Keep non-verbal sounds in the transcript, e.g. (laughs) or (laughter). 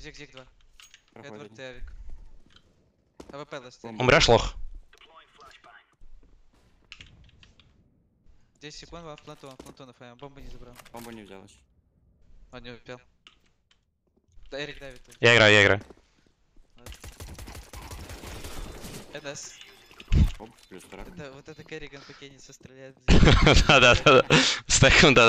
Зиг-зиг два. Эдвард Проходит. и АВП ласт. Бомба. Умреш, лох? 10 секунд, вам плантон, плантон ФМ. Бомбу не забрал. Бомбу не взялась. Он не успел. Да, Эрик давит. тут. Я играю, я играю. НС. Оп, плюс. Это, вот это Керриган по Кеннису стреляет. Да-да-да. (laughs) Стеком, да